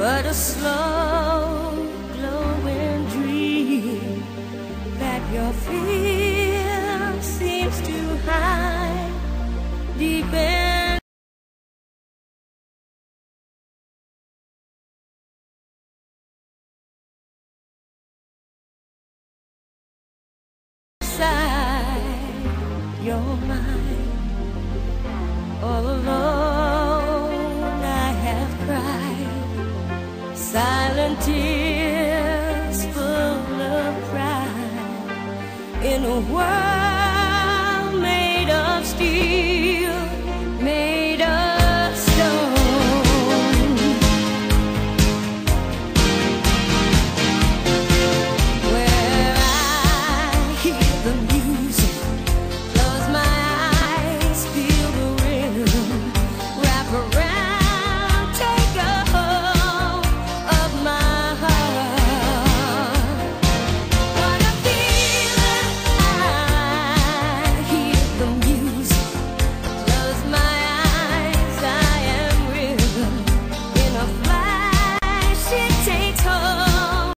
but a slow glowing dream that your fear seems to hide deep inside silent tears full of pride in a world